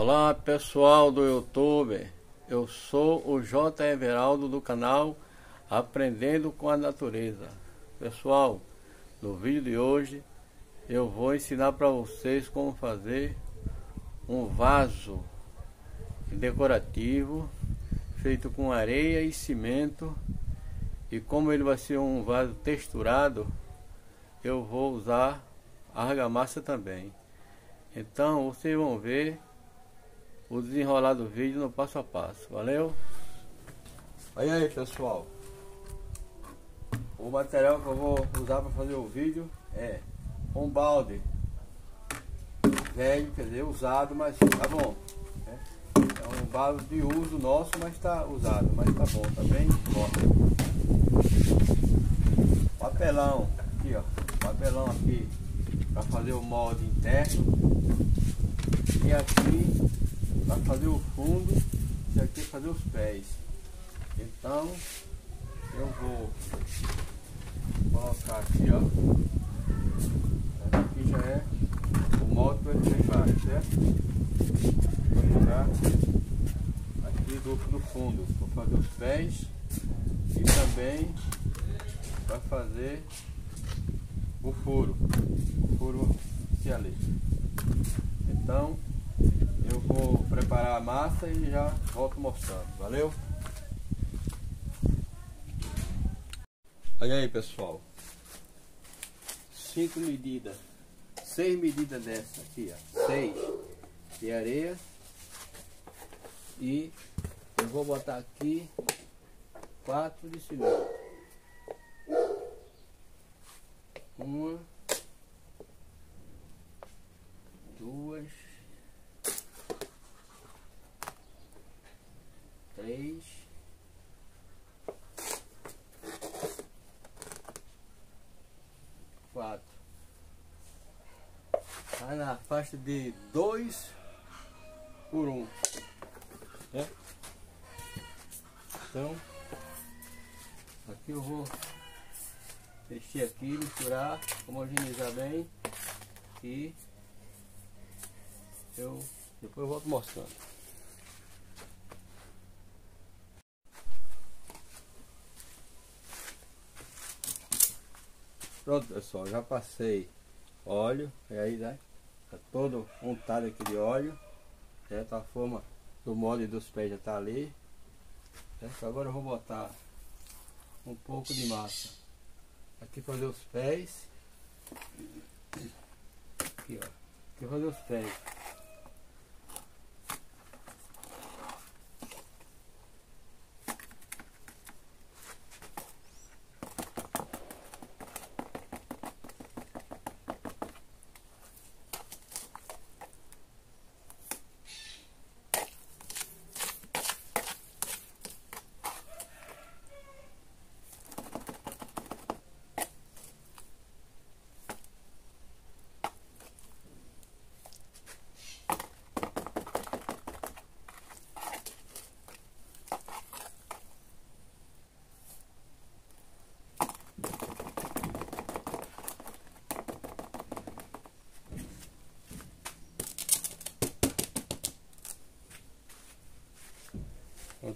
Olá pessoal do YouTube, eu sou o J. Everaldo do canal Aprendendo com a Natureza. Pessoal, no vídeo de hoje eu vou ensinar para vocês como fazer um vaso decorativo feito com areia e cimento e como ele vai ser um vaso texturado eu vou usar argamassa também então vocês vão ver o desenrolar do vídeo no passo a passo. Valeu? Aí aí pessoal. O material que eu vou usar para fazer o vídeo é um balde velho, quer dizer, usado, mas tá bom. Né? É um balde de uso nosso, mas está usado, mas tá bom, tá bem forte. Papelão, aqui ó, papelão aqui para fazer o molde interno. E aqui para fazer o fundo e aqui fazer os pés. Então eu vou colocar aqui, ó. Aqui já é o molde para ele embaixo, certo? Vou jogar aqui do, do fundo. Vou fazer os pés e também para fazer o furo. O furo que ali. Então eu vou preparar a massa e já volto mostrando. Valeu? Olha aí pessoal. Cinco medidas. Seis medidas dessa aqui, ó. Seis de areia. E eu vou botar aqui quatro de cimento. Uma, duas, três, quatro. Tá na faixa de dois por um. Né? Então, aqui eu vou mexer aqui, misturar, homogeneizar bem e eu depois eu volto mostrando. Pronto pessoal, já passei óleo, e aí né, tá todo untado aqui de óleo, certo? A forma do molde dos pés já tá ali, certo? Agora eu vou botar um pouco de massa aqui fazer os pés, aqui ó, aqui fazer os pés.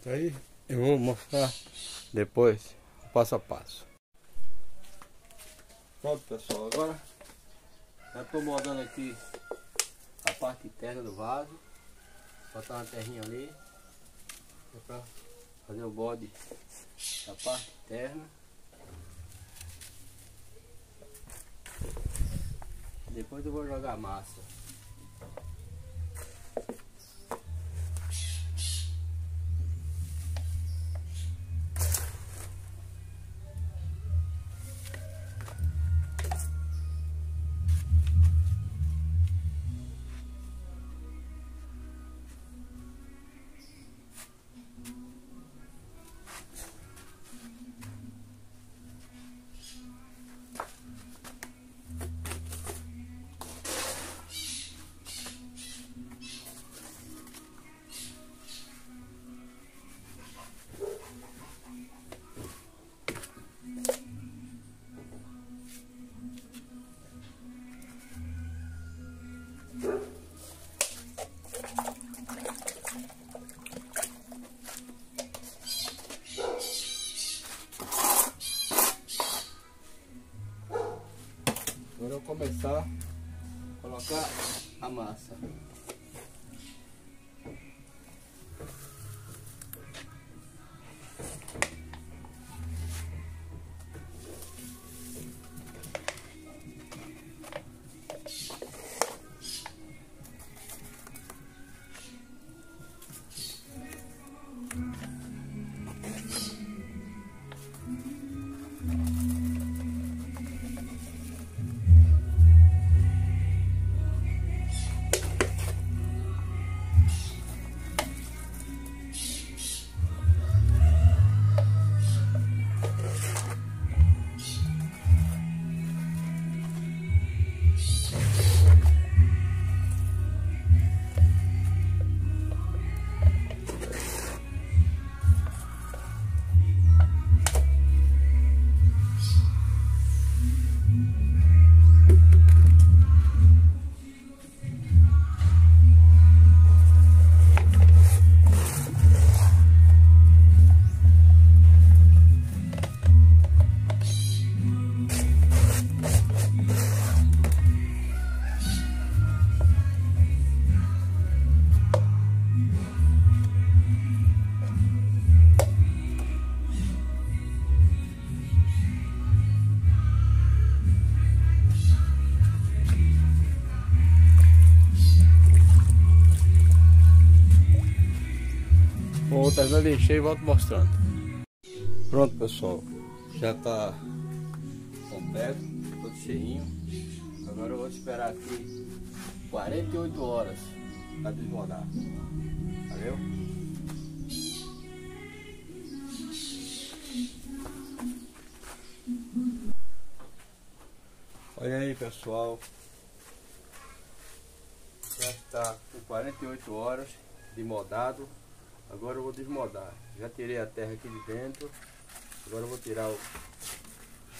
Pronto, aí eu vou mostrar depois passo a passo. Pronto pessoal, agora já estou moldando aqui a parte interna do vaso. Botar uma terrinha ali é para fazer o bode da parte interna. Depois eu vou jogar a massa. Começar a colocar a massa. Outras eu deixei e volto mostrando. Pronto pessoal, já está completo, todo cheinho. Agora eu vou esperar aqui 48 horas para desmoldar. Valeu? Olha aí pessoal, já está com 48 horas de moldado Agora eu vou desmodar. Já tirei a terra aqui de dentro. Agora eu vou tirar o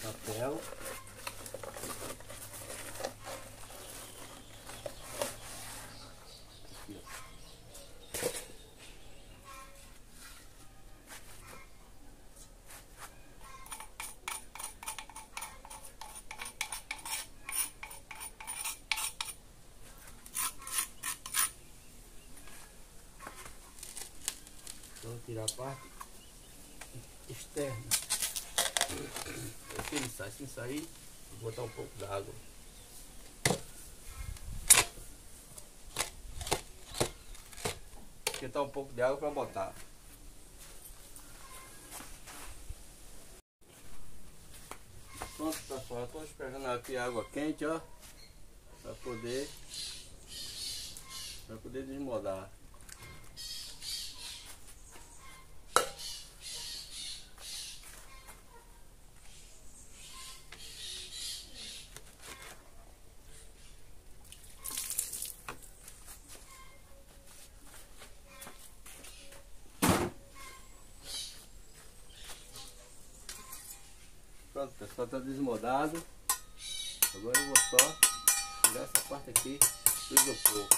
papel. A parte externa. Aqui ele sai, sem sair, vou botar um pouco d'água. Esquentar um pouco de água para botar. Pronto pessoal, estou esperando aqui água quente, ó. Para poder, para poder desmodar. Está desmodado. Agora eu vou só tirar essa parte aqui do isopor.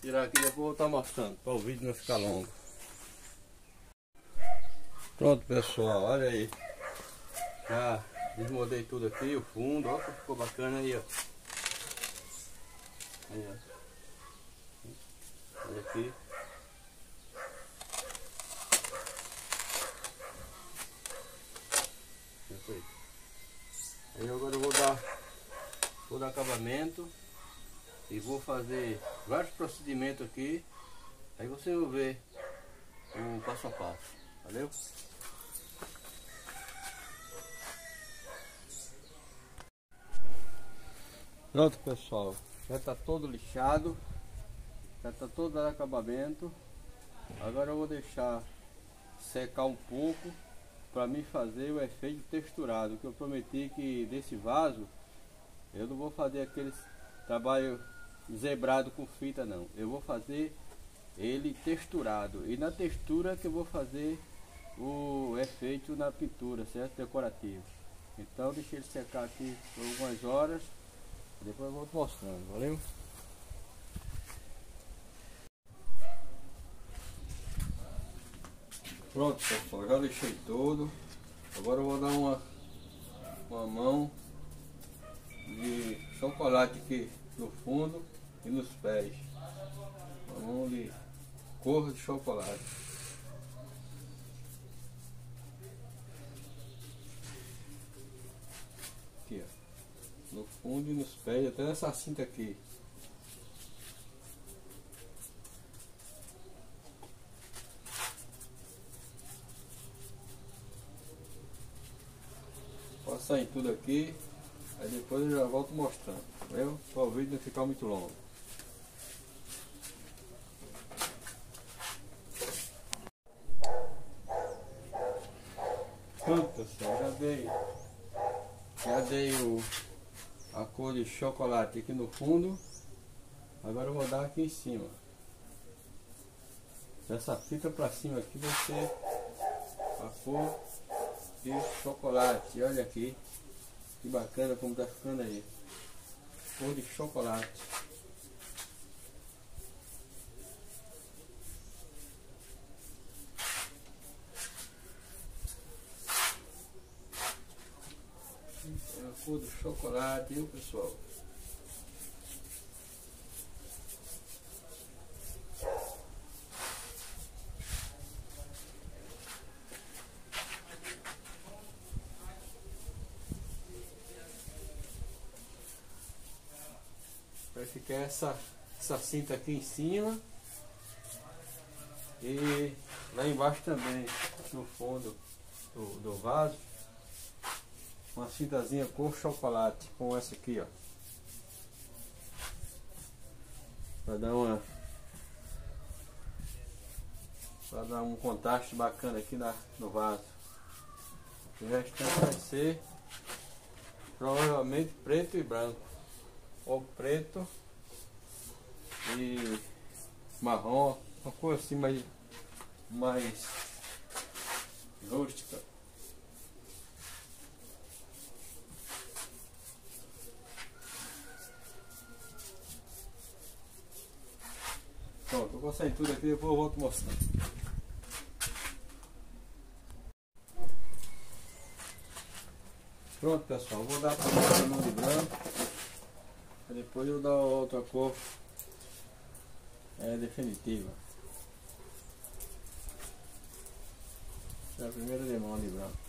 Tirar aqui depois vou estar mostrando para o vídeo não ficar longo. Pronto pessoal, olha aí. Já Desmodei tudo aqui, o fundo, ó, ficou bacana aí, ó. Ó. Olha aqui. Aí agora eu vou dar todo acabamento e vou fazer vários procedimentos aqui. Aí você vai ver o passo a passo. Valeu? Pronto pessoal, já está todo lixado, já está todo acabamento. Agora eu vou deixar secar um pouco para me fazer o efeito texturado, que eu prometi que desse vaso eu não vou fazer aquele trabalho zebrado com fita não. Eu vou fazer ele texturado e na textura que eu vou fazer o efeito na pintura, certo? Decorativo. Então deixei ele secar aqui por algumas horas depois eu volto mostrando, valeu? Pronto pessoal, já deixei todo. Agora eu vou dar uma, uma mão de chocolate aqui no fundo e nos pés. Uma mão de cor de chocolate. No fundo e nos pés, até nessa cinta aqui. passar em tudo aqui, aí depois eu já volto mostrando, entendeu? Para o vídeo não ficar muito longo. Pronto pessoal, já dei, já dei o, a cor de chocolate aqui no fundo, agora eu vou dar aqui em cima. Essa fita para cima aqui vai ser a cor de chocolate. Olha aqui. Que bacana como tá ficando aí. Cor de chocolate. Do chocolate, viu pessoal? ficar essa, essa cinta aqui em cima e lá embaixo também no fundo do, do vaso uma cintazinha cor chocolate com essa aqui ó. Para dar uma para dar um contraste bacana aqui na, no vaso. O restante vai ser provavelmente preto e branco. Ou preto e marrom, uma cor assim mais, mais rústica. Pronto, eu sair tudo aqui depois eu volto mostrando. Pronto pessoal, vou dar para mão de branco. Depois eu dar outra cor é definitiva. É a primeira demão de branco.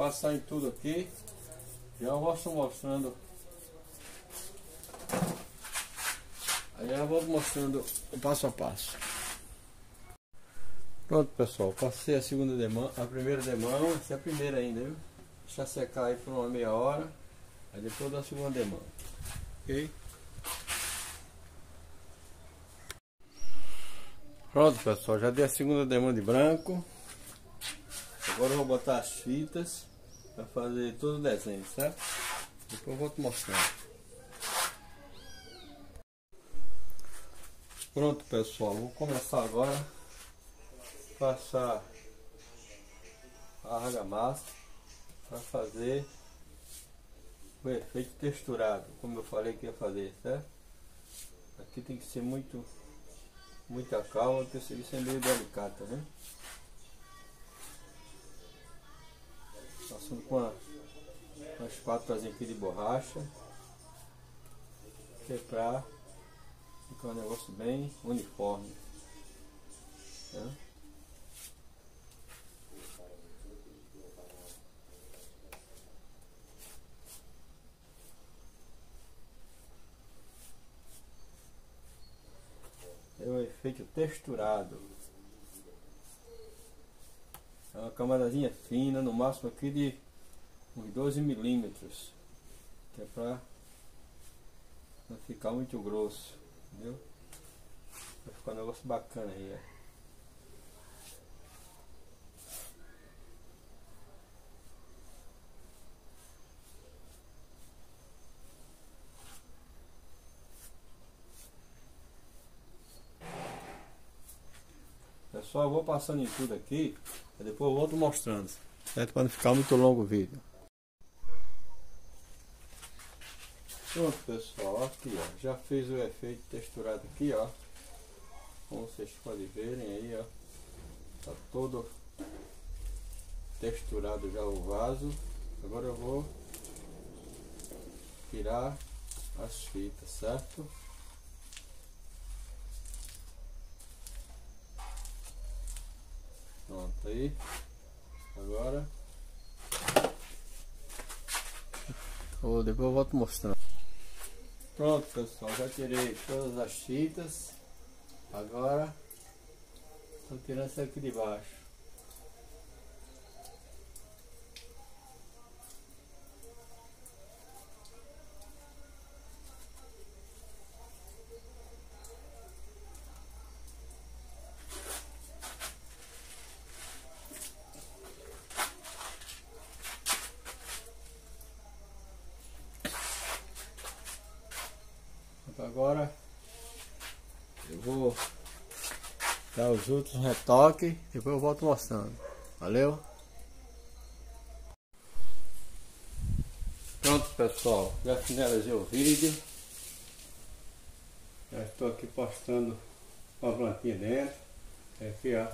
Passar em tudo aqui. Já vou mostrando. Aí já vou mostrando o passo a passo. Pronto pessoal, passei a segunda demão, a primeira demão, essa é a primeira ainda, viu? Deixa secar aí por uma meia hora. Aí depois da segunda demão. Ok? Pronto pessoal, já dei a segunda demão de branco. Agora eu vou botar as fitas para fazer todo o desenho, certo? Depois eu vou te mostrar. Pronto pessoal, vou começar agora a passar a argamassa para fazer o efeito texturado, como eu falei que ia fazer, certo? Aqui tem que ser muito muita calma, porque o serviço é meio delicado, né? Passando com a, com a espátulazinha aqui de borracha. Que é ficar um negócio bem uniforme. Né? É o efeito texturado. Uma camadazinha fina, no máximo aqui de uns 12 milímetros, que é para não ficar muito grosso, entendeu? Vai ficar um negócio bacana aí, ó. Pessoal, eu vou passando em tudo aqui, e depois eu volto mostrando, certo? Para não ficar muito longo o vídeo. Pronto pessoal, aqui ó, já fiz o efeito texturado aqui ó, como vocês podem verem aí ó, tá todo texturado já o vaso, agora eu vou tirar as fitas, certo? Pronto aí, agora, oh, depois eu volto mostrando. Pronto pessoal, já tirei todas as fitas. Agora estou tirando essa aqui de baixo. Agora eu vou dar os outros retoques, depois eu volto mostrando. Valeu? Pronto pessoal, já finalizei o vídeo. Já estou aqui postando uma plantinha dentro. Aqui ó.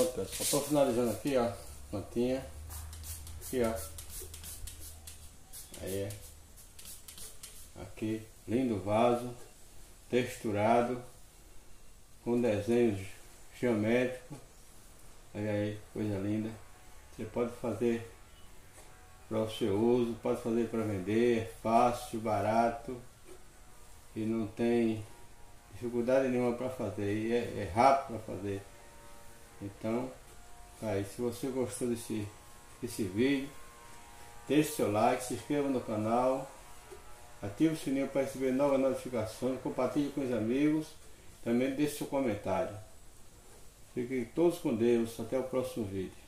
Pronto pessoal, estou finalizando aqui ó, plantinha, aqui ó, aí. Aqui, lindo vaso, texturado, com desenhos geométricos, olha aí, coisa linda, você pode fazer para o seu uso, pode fazer para vender, fácil, barato. E não tem dificuldade nenhuma para fazer, e é, é rápido para fazer. Então, aí, se você gostou desse, desse vídeo, deixe seu like, se inscreva no canal, ative o sininho para receber novas notificações, compartilhe com os amigos, também deixe seu comentário. Fiquem todos com Deus, até o próximo vídeo.